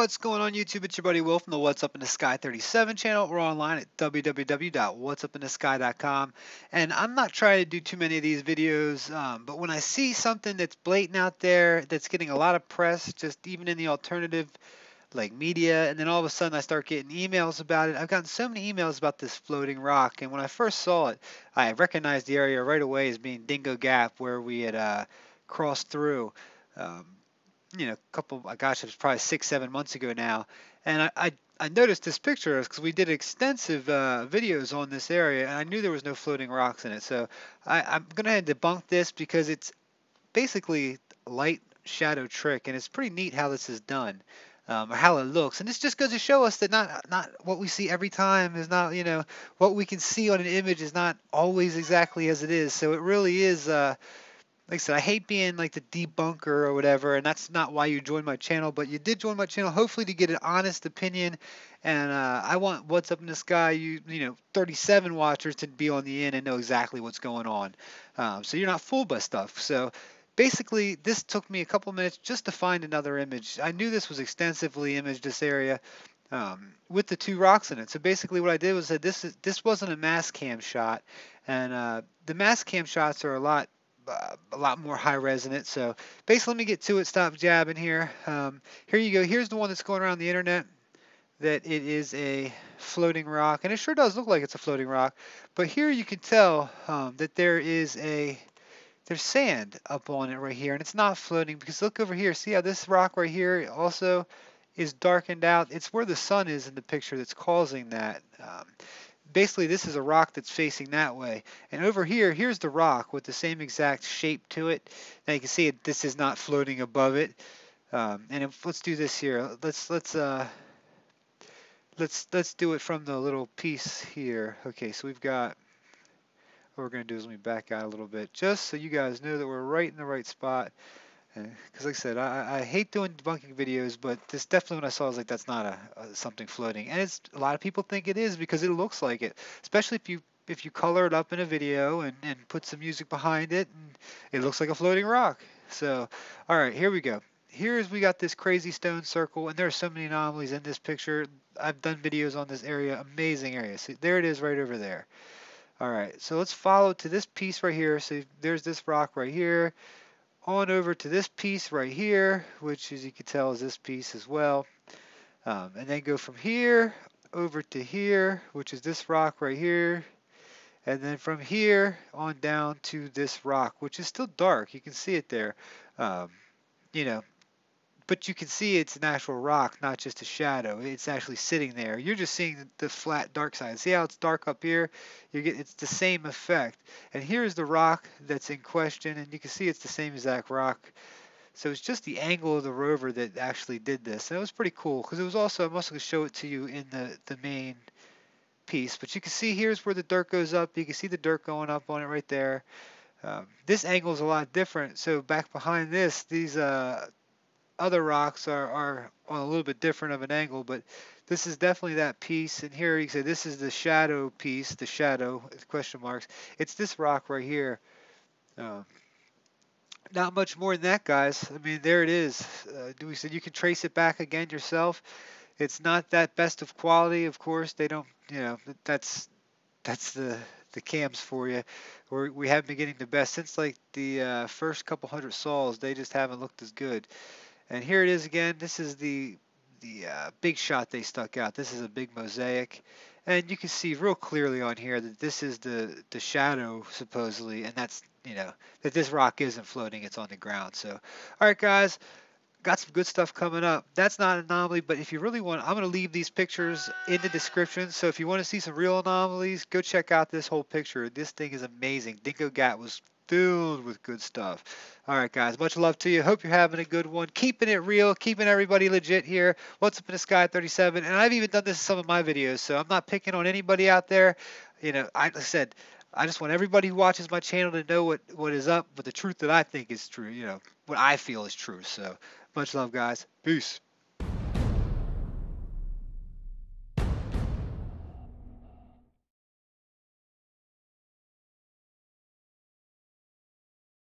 What's going on YouTube? It's your buddy Will from the What's Up in the Sky 37 channel. We're online at www.what'supinthesky.com. And I'm not trying to do too many of these videos, um, but when I see something that's blatant out there that's getting a lot of press, just even in the alternative like media, and then all of a sudden I start getting emails about it. I've gotten so many emails about this floating rock, and when I first saw it, I recognized the area right away as being Dingo Gap, where we had uh, crossed through. Um, you know, a couple, gosh, it was probably six, seven months ago now. And I, I, I noticed this picture because we did extensive uh, videos on this area, and I knew there was no floating rocks in it. So I, I'm going to debunk this because it's basically light shadow trick, and it's pretty neat how this is done. Um, or how it looks, and this just goes to show us that not not what we see every time is not you know what we can see on an image is not always exactly as it is. So it really is uh, like I said, I hate being like the debunker or whatever, and that's not why you joined my channel. But you did join my channel, hopefully to get an honest opinion. And uh, I want what's up in the sky, you you know, 37 watchers to be on the end and know exactly what's going on, um, so you're not fooled by stuff. So basically, this took me a couple minutes just to find another image. I knew this was extensively imaged this area. Um, with the two rocks in it. So basically, what I did was that this is this wasn't a Mastcam shot, and uh, the Mastcam shots are a lot a lot more high resonant. So basically, let me get to it. Stop jabbing here. Um, here you go. Here's the one that's going around the internet. That it is a floating rock, and it sure does look like it's a floating rock. But here you can tell um, that there is a there's sand up on it right here, and it's not floating because look over here. See how this rock right here also is darkened out? It's where the sun is in the picture that's causing that. Um, basically this is a rock that's facing that way. And over here, here's the rock with the same exact shape to it. Now you can see it, this is not floating above it. Um, and if, let's do this here. Let's let's uh, let's let's do it from the little piece here. Okay, so we've got. What we're gonna do is let me back out a little bit, just so you guys know that we're right in the right spot because like I said, I, I hate doing debunking videos, but this definitely when I saw, I was like, that's not a, a, something floating, and it's a lot of people think it is because it looks like it, especially if you if you color it up in a video and, and put some music behind it, and it looks like a floating rock. So, all right, here we go. Here's we got this crazy stone circle, and there are so many anomalies in this picture. I've done videos on this area, amazing area. See, there it is right over there. All right, so let's follow to this piece right here. So there's this rock right here on over to this piece right here, which as you can tell is this piece as well. Um, and then go from here over to here, which is this rock right here. And then from here on down to this rock, which is still dark. You can see it there. Um, you know, but you can see it's an actual rock, not just a shadow. It's actually sitting there. You're just seeing the flat dark side. See how it's dark up here? You get it's the same effect. And here's the rock that's in question, and you can see it's the same exact rock. So it's just the angle of the rover that actually did this. And it was pretty cool because it was also I'm also going to show it to you in the the main piece. But you can see here's where the dirt goes up. You can see the dirt going up on it right there. Um, this angle is a lot different. So back behind this, these uh, other rocks are, are on a little bit different of an angle, but this is definitely that piece. And here you say this is the shadow piece, the shadow, question marks. It's this rock right here. Uh, not much more than that, guys. I mean, there it is. Uh, we said you can trace it back again yourself. It's not that best of quality, of course. They don't, you know, that's that's the the cams for you. We're, we have not been getting the best since like the uh, first couple hundred sols. They just haven't looked as good. And here it is again. This is the the uh, big shot they stuck out. This is a big mosaic. And you can see real clearly on here that this is the, the shadow, supposedly, and that's, you know, that this rock isn't floating, it's on the ground. So, all right, guys, got some good stuff coming up. That's not an anomaly, but if you really want, I'm going to leave these pictures in the description. So if you want to see some real anomalies, go check out this whole picture. This thing is amazing. Dingo Gap was filled with good stuff. All right, guys, much love to you. Hope you're having a good one. Keeping it real, keeping everybody legit here. What's up in the sky 37? And I've even done this in some of my videos, so I'm not picking on anybody out there. You know, I said, I just want everybody who watches my channel to know what, what is up, but the truth that I think is true, you know, what I feel is true. So much love, guys. Peace.